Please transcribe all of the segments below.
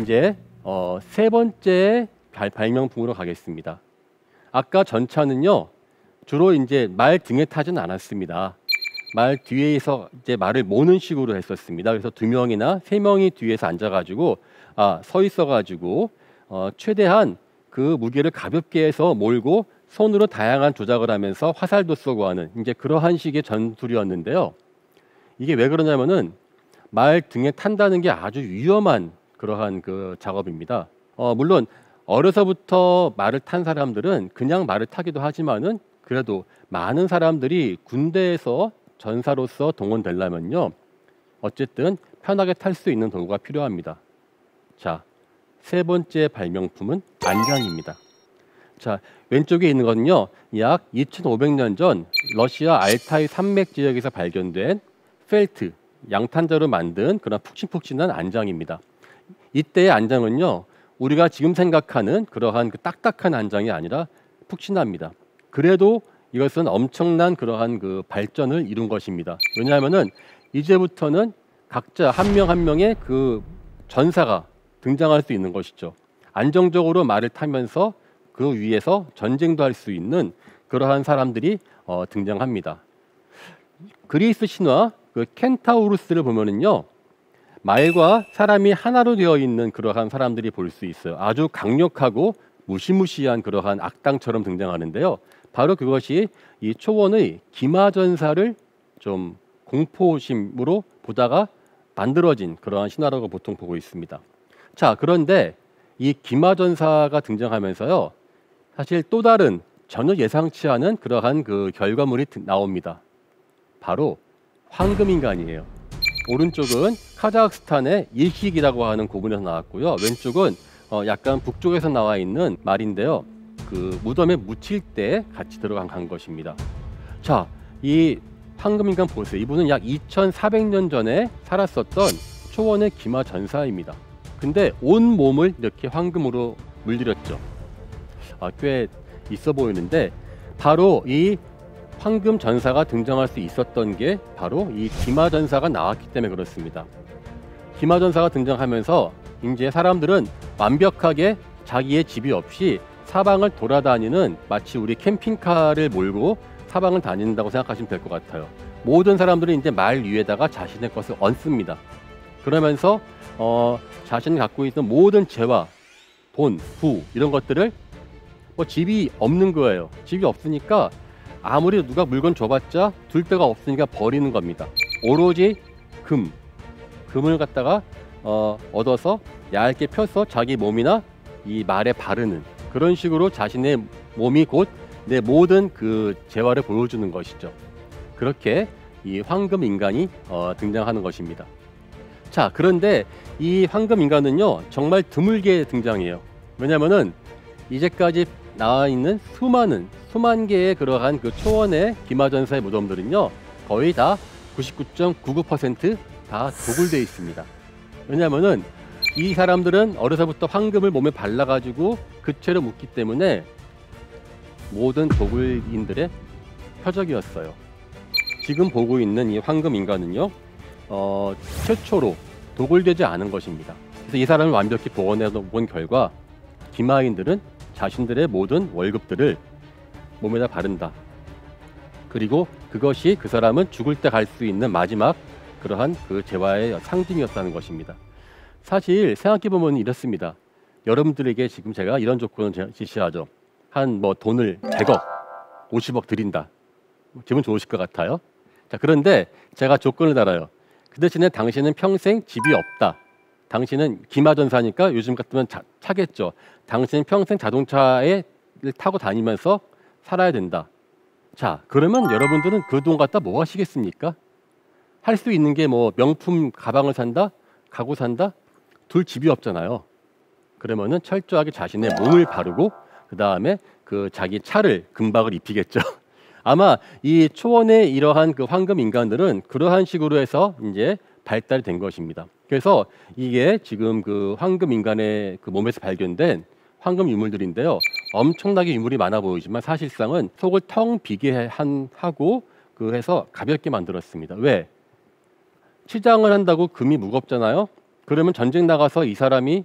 이제 어, 세 번째 발, 발명품으로 가겠습니다. 아까 전차는요 주로 이제 말 등에 타진 않았습니다. 말 뒤에서 이제 말을 모는 식으로 했었습니다. 그래서 두 명이나 세 명이 뒤에서 앉아가지고 아 서 있어가지고 어, 최대한 그 무게를 가볍게 해서 몰고 손으로 다양한 조작을 하면서 화살도 쏘고 하는 이제 그러한 식의 전술이었는데요. 이게 왜 그러냐면은 말 등에 탄다는 게 아주 위험한 그러한 그 작업입니다. 어, 물론 어려서부터 말을 탄 사람들은 그냥 말을 타기도 하지만은 그래도 많은 사람들이 군대에서 전사로서 동원되려면요. 어쨌든 편하게 탈 수 있는 도구가 필요합니다. 자, 세 번째 발명품은 안장입니다. 자, 왼쪽에 있는 것은요. 약 2500년 전 러시아 알타이 산맥 지역에서 발견된 펠트, 양탄자로 만든 그런 푹신푹신한 안장입니다. 이때의 안장은요. 우리가 지금 생각하는 그러한 그 딱딱한 안장이 아니라 푹신합니다. 그래도 이것은 엄청난 그러한 그 발전을 이룬 것입니다. 왜냐하면은 이제부터는 각자 한 명 한 명의 그 전사가 등장할 수 있는 것이죠. 안정적으로 말을 타면서 그 위에서 전쟁도 할 수 있는 그러한 사람들이 어, 등장합니다. 그리스 신화 그 켄타우루스를 보면은요 말과 사람이 하나로 되어 있는 그러한 사람들이 볼 수 있어요. 아주 강력하고 무시무시한 그러한 악당처럼 등장하는데요. 바로 그것이 이 초원의 기마전사를 좀 공포심으로 보다가 만들어진 그러한 신화라고 보통 보고 있습니다. 자, 그런데 이 기마전사가 등장하면서요. 사실 또 다른 전혀 예상치 않은 그러한 그 결과물이 나옵니다. 바로 황금인간이에요. 오른쪽은 카자흐스탄의 일식이라고 하는 고분에서 나왔고요. 왼쪽은 어 약간 북쪽에서 나와 있는 말인데요. 그 무덤에 묻힐 때 같이 들어간 간 것입니다. 자, 이 황금인간 보세요. 이분은 약 2,400년 전에 살았었던 초원의 기마 전사입니다. 근데 온 몸을 이렇게 황금으로 물들였죠. 아, 꽤 있어 보이는데 바로 이 황금 전사가 등장할 수 있었던 게 바로 이 기마 전사가 나왔기 때문에 그렇습니다. 기마 전사가 등장하면서 이제 사람들은 완벽하게 자기의 집이 없이 사방을 돌아다니는 마치 우리 캠핑카를 몰고 사방을 다닌다고 생각하시면 될 것 같아요. 모든 사람들은 이제 말 위에다가 자신의 것을 얹습니다. 그러면서 어, 자신이 갖고 있는 모든 재화, 돈, 부 이런 것들을 뭐 집이 없는 거예요. 집이 없으니까 아무리 누가 물건 줘봤자 둘 데가 없으니까 버리는 겁니다. 오로지 금, 금을 갖다가 어, 얻어서 얇게 펴서 자기 몸이나 이 말에 바르는 그런 식으로 자신의 몸이 곧 내 모든 그 재화를 보여주는 것이죠. 그렇게 이 황금 인간이 어, 등장하는 것입니다. 자, 그런데 이 황금 인간은요 정말 드물게 등장해요. 왜냐하면은 이제까지 나와 있는 수많은 수만 개의 그러한 그 초원의 기마전사의 무덤들은요 거의 다 99.99%다 도굴되어 있습니다. 왜냐하면은 이 사람들은 어려서부터 황금을 몸에 발라가지고 그 채로 묻기 때문에 모든 도굴인들의 표적이었어요. 지금 보고 있는 이 황금 인간은요, 어, 최초로 도굴되지 않은 것입니다. 그래서 이 사람을 완벽히 복원해 본 결과 기마인들은 자신들의 모든 월급들을 몸에다 바른다. 그리고 그것이 그 사람은 죽을 때 갈 수 있는 마지막 그러한 그 재화의 상징이었다는 것입니다. 사실 생각해 보면 이렇습니다. 여러분들에게 지금 제가 이런 조건을 제시하죠. 한 뭐 돈을 100억, 50억 드린다. 기분 좋으실 것 같아요. 자, 그런데 제가 조건을 달아요. 그 대신에 당신은 평생 집이 없다. 당신은 기마전사니까 요즘 같으면 자, 차겠죠. 당신은 평생 자동차에 타고 다니면서 살아야 된다. 자, 그러면 여러분들은 그 돈 갖다 뭐 하시겠습니까? 할 수 있는 게 뭐 명품 가방을 산다, 가구 산다, 둘 집이 없잖아요. 그러면은 철저하게 자신의 몸을 바르고 그 다음에 그 자기 차를 금박을 입히겠죠. 아마 이 초원의 이러한 그 황금 인간들은 그러한 식으로 해서 이제 발달이 된 것입니다. 그래서 이게 지금 그 황금 인간의 그 몸에서 발견된 황금 유물들인데요. 엄청나게 유물이 많아 보이지만 사실상은 속을 텅 비게 한 하고 그 해서 가볍게 만들었습니다. 왜? 치장을 한다고 금이 무겁잖아요. 그러면 전쟁 나가서 이 사람이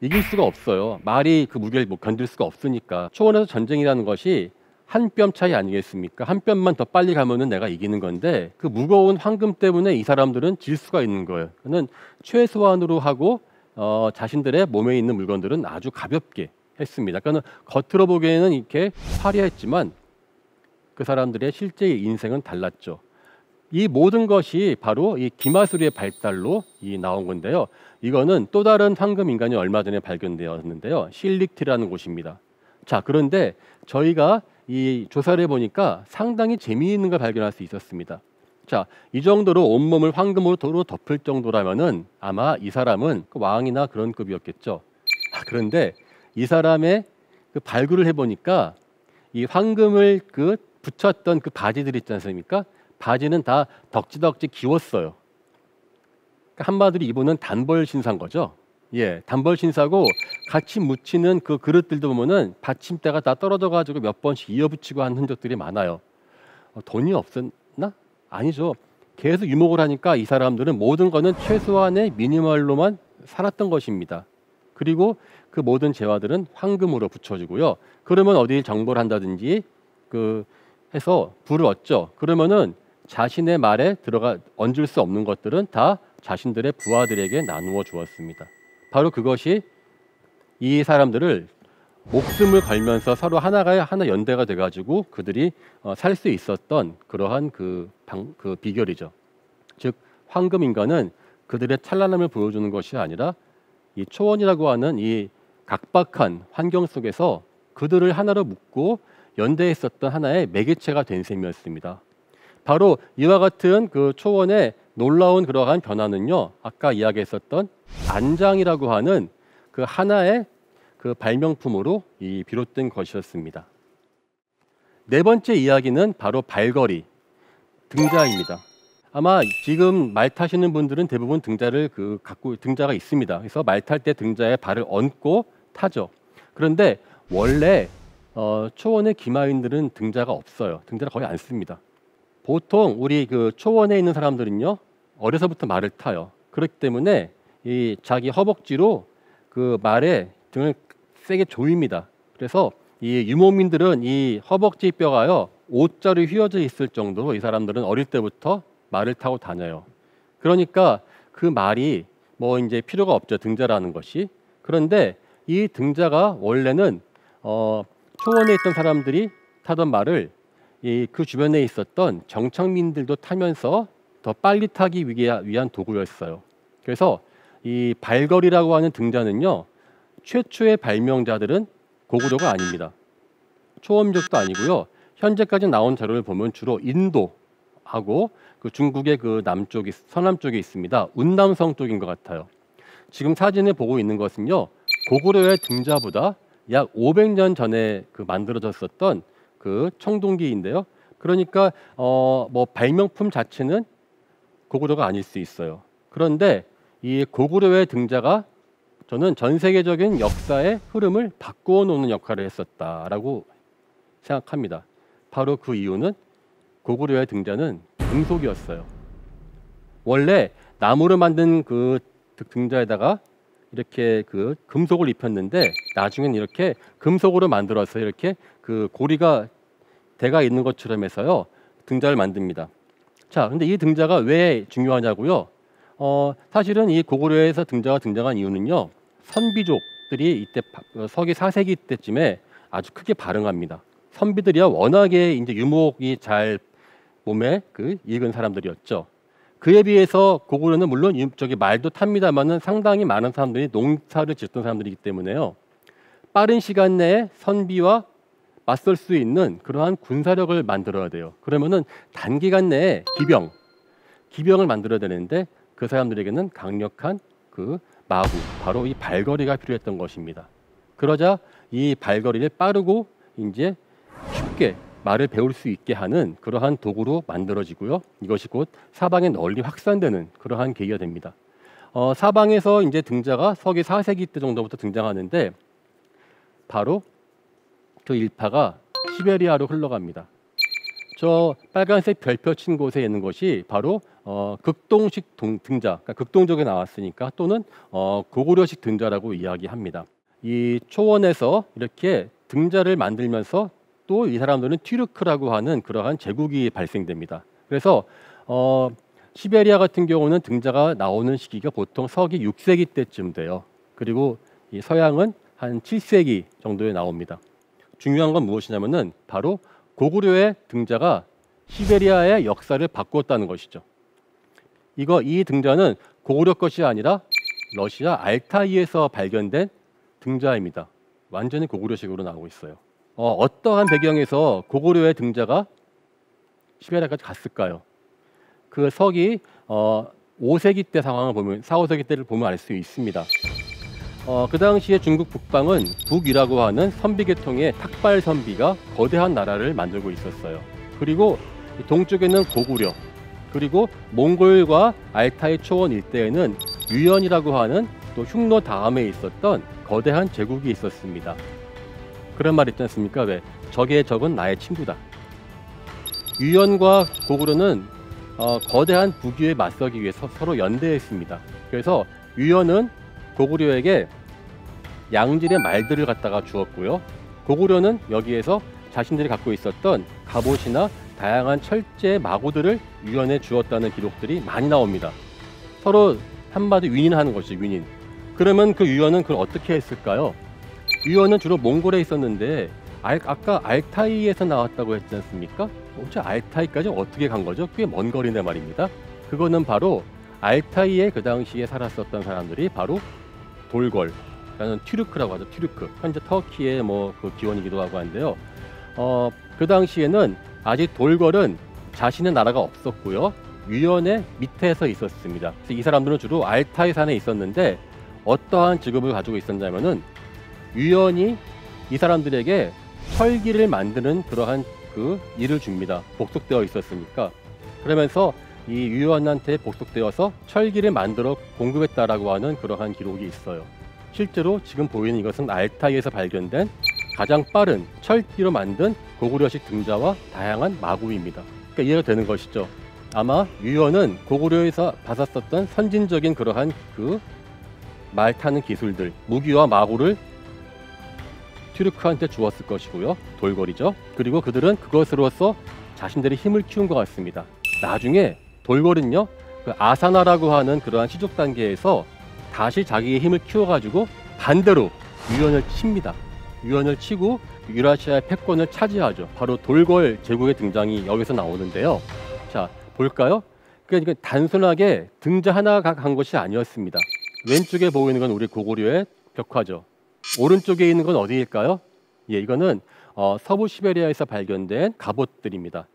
이길 수가 없어요. 말이 그 무게를 뭐 견딜 수가 없으니까 초원에서 전쟁이라는 것이 한 뼘 차이 아니겠습니까? 한 뼘만 더 빨리 가면은 내가 이기는 건데 그 무거운 황금 때문에 이 사람들은 질 수가 있는 거예요. 그는 최소한으로 하고 어, 자신들의 몸에 있는 물건들은 아주 가볍게 했습니다. 그러니까 겉으로 보기에는 이렇게 화려했지만 그 사람들의 실제 인생은 달랐죠. 이 모든 것이 바로 이 기마술의 발달로 이 나온 건데요. 이거는 또 다른 황금 인간이 얼마 전에 발견되었는데요. 실릭티라는 곳입니다. 자, 그런데 저희가 이 조사를 해 보니까 상당히 재미있는 걸 발견할 수 있었습니다. 자, 이 정도로 온몸을 황금으로 덮을 정도라면은 아마 이 사람은 그 왕이나 그런 급이었겠죠. 아, 그런데 이 사람의 그 발굴을 해 보니까 이 황금을 그 붙였던 그 바지들 있지 않습니까? 바지는 다 덕지덕지 기웠어요. 그러니까 한마디로 이분은 단벌 신사인 거죠. 예, 단벌 신사고 같이 묻히는 그 그릇들도 보면은 받침대가 다 떨어져 가지고 몇 번씩 이어붙이고 한 흔적들이 많아요. 어, 돈이 없었나? 아니죠. 계속 유목을 하니까 이 사람들은 모든 거는 최소한의 미니멀로만 살았던 것입니다. 그리고 그 모든 재화들은 황금으로 붙여지고요. 그러면 어디 정보를 한다든지 그 해서 불을 얻죠. 그러면은 자신의 말에 들어가 얹을 수 없는 것들은 다 자신들의 부하들에게 나누어 주었습니다. 바로 그것이 이 사람들을 목숨을 걸면서 서로 하나가 하나 연대가 돼가지고 그들이 어, 살 수 있었던 그러한 그, 방, 그 비결이죠. 즉 황금 인간은 그들의 찬란함을 보여주는 것이 아니라 이 초원이라고 하는 이 각박한 환경 속에서 그들을 하나로 묶고 연대했었던 하나의 매개체가 된 셈이었습니다. 바로 이와 같은 그 초원의 놀라운 그러한 변화는요. 아까 이야기했었던 안장이라고 하는 그 하나의 그 발명품으로 이 비롯된 것이었습니다. 네 번째 이야기는 바로 발걸이 등자입니다. 아마 지금 말 타시는 분들은 대부분 등자를 그 갖고 등자가 있습니다. 그래서 말 탈 때 등자에 발을 얹고 타죠. 그런데 원래 어, 초원의 기마인들은 등자가 없어요. 등자를 거의 안 씁니다. 보통 우리 그 초원에 있는 사람들은요 어려서부터 말을 타요. 그렇기 때문에 이 자기 허벅지로 그 말에 등을 세게 조입니다. 그래서 이 유목민들은 이 허벅지 뼈가요 옷자로 휘어져 있을 정도로 이 사람들은 어릴 때부터 말을 타고 다녀요. 그러니까 그 말이 뭐 이제 필요가 없죠 등자라는 것이. 그런데 이 등자가 원래는 어, 초원에 있던 사람들이 타던 말을 이 그 주변에 있었던 정착민들도 타면서 더 빨리 타기 위한 도구였어요. 그래서 이 발걸이라고 하는 등자는요 최초의 발명자들은 고구려가 아닙니다. 초원족도 아니고요. 현재까지 나온 자료를 보면 주로 인도하고 그 중국의 그 남쪽이 서남 쪽에 있습니다. 운남성 쪽인 것 같아요. 지금 사진을 보고 있는 것은요. 고구려의 등자보다 약 500년 전에 그 만들어졌었던 그 청동기인데요. 그러니까 어 뭐 발명품 자체는 고구려가 아닐 수 있어요. 그런데 이 고구려의 등자가 저는 전 세계적인 역사의 흐름을 바꾸어 놓는 역할을 했었다라고 생각합니다. 바로 그 이유는 고구려의 등자는 금속이었어요. 원래 나무로 만든 그 등자에다가 이렇게 그 금속을 입혔는데 나중엔 이렇게 금속으로 만들어서 이렇게 그 고리가 대가 있는 것처럼 해서요 등자를 만듭니다. 자, 근데 이 등자가 왜 중요하냐고요? 어, 사실은 이 고구려에서 등자가 등장한 이유는요 선비족들이 이때 어, 서기 4세기 때쯤에 아주 크게 발흥합니다. 선비들이야 워낙에 이제 유목이 잘 몸에 그 익은 사람들이었죠. 그에 비해서 고구려는 물론 저기 말도 탑니다만은 상당히 많은 사람들이 농사를 짓던 사람들이기 때문에요. 빠른 시간 내에 선비와 맞설 수 있는 그러한 군사력을 만들어야 돼요. 그러면은 단기간 내에 기병, 기병을 만들어야 되는데 그 사람들에게는 강력한 그 마구, 바로 이 발걸이가 필요했던 것입니다. 그러자 이 발걸이를 빠르고 이제 쉽게 말을 배울 수 있게 하는 그러한 도구로 만들어지고요. 이것이 곧 사방에 널리 확산되는 그러한 계기가 됩니다. 어, 사방에서 이제 등자가 서기 4세기 때 정도부터 등장하는데 바로 그 일파가 시베리아로 흘러갑니다. 저 빨간색 별표 친 곳에 있는 것이 바로 어, 극동식 동, 등자, 그러니까 극동적에 나왔으니까 또는 어, 고구려식 등자라고 이야기합니다. 이 초원에서 이렇게 등자를 만들면서 또 이 사람들은 튀르크라고 하는 그러한 제국이 발생됩니다. 그래서 어, 시베리아 같은 경우는 등자가 나오는 시기가 보통 서기 6세기 때쯤 돼요. 그리고 이 서양은 한 7세기 정도에 나옵니다. 중요한 건 무엇이냐면은 바로 고구려의 등자가 시베리아의 역사를 바꾸었다는 것이죠. 이거 이 등자는 고구려 것이 아니라 러시아 알타이에서 발견된 등자입니다. 완전히 고구려식으로 나오고 있어요. 어, 떠한 배경에서 고구려의 등자가 시베리아까지 갔을까요? 그 석이 어, 5세기 때 상황을 보면 4, 5세기 때를 보면 알 수 있습니다. 어, 그 당시에 중국 북방은 북이라고 하는 선비 계통의 탁발 선비가 거대한 나라를 만들고 있었어요. 그리고 동쪽에는 고구려, 그리고 몽골과 알타이 초원 일대에는 유연이라고 하는 또 흉노 다음에 있었던 거대한 제국이 있었습니다. 그런 말 있지 않습니까? 왜 적의 적은 나의 친구다. 유연과 고구려는 어, 거대한 부귀에 맞서기 위해서 서로 연대했습니다. 그래서 유연은 고구려에게 양질의 말들을 갖다가 주었고요. 고구려는 여기에서 자신들이 갖고 있었던 갑옷이나 다양한 철제 마구들을 유연에 주었다는 기록들이 많이 나옵니다. 서로 한마디 윈윈하는 것이 윈윈. 그러면 그 유연은 그걸 어떻게 했을까요? 유연은 주로 몽골에 있었는데 알, 아까 알타이에서 나왔다고 했지 않습니까? 혹시 알타이까지 어떻게 간 거죠? 꽤 먼 거리네 말입니다. 그거는 바로 알타이에 그 당시에 살았었던 사람들이 바로 돌궐, 라는 튀르크라고 하죠. 튀르크. 현재 터키의 뭐 그 기원이기도 하고 한데요. 어, 그 당시에는 아직 돌궐은 자신의 나라가 없었고요. 유연의 밑에서 있었습니다. 그래서 이 사람들은 주로 알타이 산에 있었는데 어떠한 직업을 가지고 있었냐면은 유연이 이 사람들에게 철기를 만드는 그러한 그 일을 줍니다. 복속되어 있었으니까. 그러면서 이 유연한테 복속되어서 철기를 만들어 공급했다라고 하는 그러한 기록이 있어요. 실제로 지금 보이는 이것은 알타이에서 발견된 가장 빠른 철기로 만든 고구려식 등자와 다양한 마구입니다. 그러니까 이해가 되는 것이죠. 아마 유연은 고구려에서 받았었던 선진적인 그러한 그 말 타는 기술들, 무기와 마구를 튀르크한테 주었을 것이고요. 돌궐이죠. 그리고 그들은 그것으로서 자신들의 힘을 키운 것 같습니다. 나중에 돌궐은요, 그 아사나라고 하는 그러한 시족 단계에서 다시 자기의 힘을 키워가지고 반대로 유연을 칩니다. 유연을 치고 유라시아의 패권을 차지하죠. 바로 돌궐 제국의 등장이 여기서 나오는데요. 자, 볼까요? 그러니까 단순하게 등자 하나가 간 것이 아니었습니다. 왼쪽에 보이는 건 우리 고구려의 벽화죠. 오른쪽에 있는 건 어디일까요? 예, 이거는 어, 서부 시베리아에서 발견된 갑옷들입니다.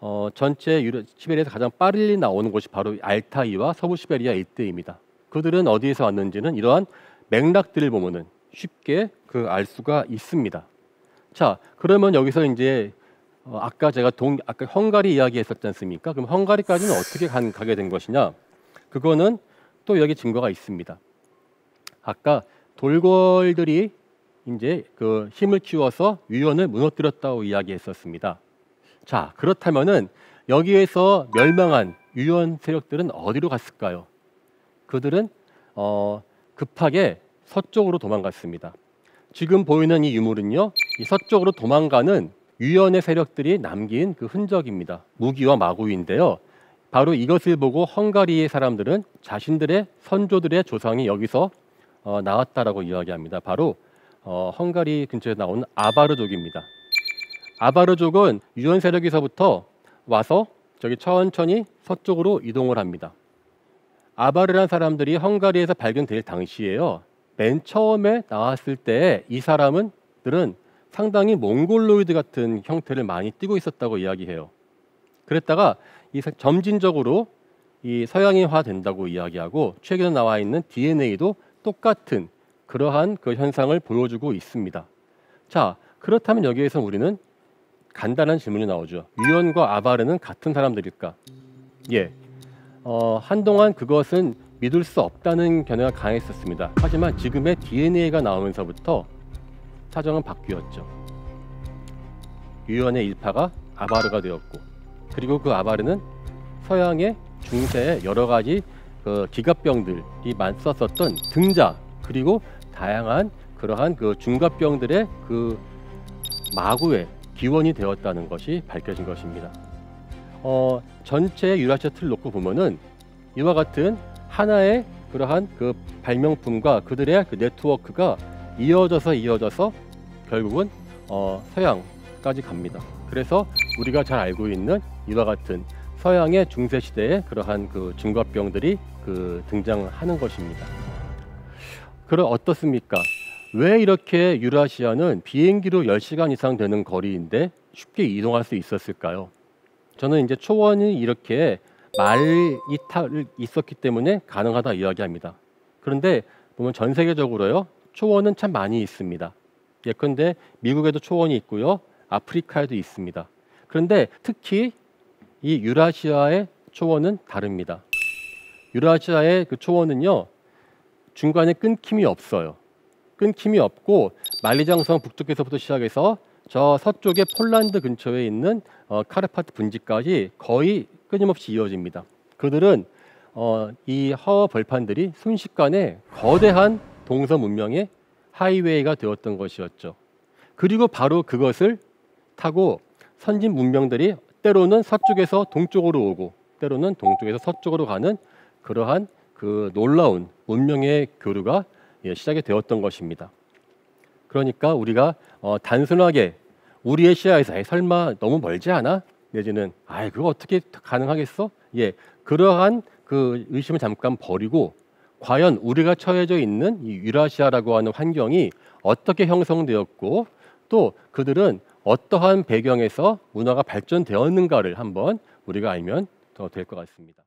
어, 전체 유라, 시베리아에서 가장 빠르게 나오는 곳이 바로 알타이와 서부 시베리아 일대입니다. 그들은 어디에서 왔는지는 이러한 맥락들을 보면은 쉽게 그 알 수가 있습니다. 자, 그러면 여기서 이제 어, 아까 제가 동 아까 헝가리 이야기했었지 않습니까? 그럼 헝가리까지는 어떻게 간, 가게 된 것이냐? 그거는 또 여기 증거가 있습니다. 아까 돌궐들이 이제 그 힘을 키워서 유연을 무너뜨렸다고 이야기했었습니다. 자, 그렇다면은 여기에서 멸망한 유연 세력들은 어디로 갔을까요? 그들은 어, 급하게 서쪽으로 도망갔습니다. 지금 보이는 이 유물은요, 이 서쪽으로 도망가는 유연의 세력들이 남긴 그 흔적입니다. 무기와 마구인데요. 바로 이것을 보고 헝가리의 사람들은 자신들의 선조들의 조상이 여기서 어, 나왔다라고 이야기합니다. 바로 어, 헝가리 근처에 나오는 아바르족입니다. 아바르족은 유연 세력에서부터 와서 저기 천천히 서쪽으로 이동을 합니다. 아바르란 사람들이 헝가리에서 발견될 당시에요. 맨 처음에 나왔을 때 이 사람은 들은 상당히 몽골로이드 같은 형태를 많이 띠고 있었다고 이야기해요. 그랬다가 이 점진적으로 이 서양인화 된다고 이야기하고 최근에 나와 있는 DNA도 똑같은 그러한 그 현상을 보여주고 있습니다. 자, 그렇다면 여기에서 우리는 간단한 질문이 나오죠. 유연과 아바르는 같은 사람들일까? 예. 어, 한동안 그것은 믿을 수 없다는 견해가 강했었습니다. 하지만 지금의 DNA가 나오면서부터 사정은 바뀌었죠. 유연의 일파가 아바르가 되었고 그리고 그 아바르는 서양의 중세에 여러 가지 그 기갑병들이 많 썼었던 등자 그리고 다양한 그러한 그 중갑병들의 그 마구의 기원이 되었다는 것이 밝혀진 것입니다. 어, 전체 유라시아 틀을 놓고 보면은 이와 같은 하나의 그러한 그 발명품과 그들의 그 네트워크가 이어져서 이어져서 결국은 어, 서양까지 갑니다. 그래서 우리가 잘 알고 있는 이와 같은 서양의 중세 시대의 그러한 그 중갑병들이 그 등장하는 것입니다. 그럼 어떻습니까? 왜 이렇게 유라시아는 비행기로 10시간 이상 되는 거리인데 쉽게 이동할 수 있었을까요? 저는 이제 초원이 이렇게 말이 타 있었기 때문에 가능하다 이야기합니다. 그런데 보면 전 세계적으로요 초원은 참 많이 있습니다. 예컨대 미국에도 초원이 있고요 아프리카에도 있습니다. 그런데 특히 이 유라시아의 초원은 다릅니다. 유라시아의 그 초원은요 중간에 끊김이 없어요. 끊김이 없고 만리장성 북쪽에서부터 시작해서 저 서쪽의 폴란드 근처에 있는 어, 카르파트 분지까지 거의 끊임없이 이어집니다. 그들은 어, 이허 벌판들이 순식간에 거대한 동서 문명의 하이웨이가 되었던 것이었죠. 그리고 바로 그것을 타고 선진 문명들이 때로는 서쪽에서 동쪽으로 오고 때로는 동쪽에서 서쪽으로 가는 그러한 그 놀라운 문명의 교류가 예, 시작이 되었던 것입니다. 그러니까 우리가 어, 단순하게 우리의 시야에서 설마 너무 멀지 않아? 내지는 아 그거 어떻게 가능하겠어? 예, 그러한 그 의심을 잠깐 버리고 과연 우리가 처해져 있는 이 유라시아라고 하는 환경이 어떻게 형성되었고 또 그들은 어떠한 배경에서 문화가 발전되었는가를 한번 우리가 알면 더 될 것 같습니다.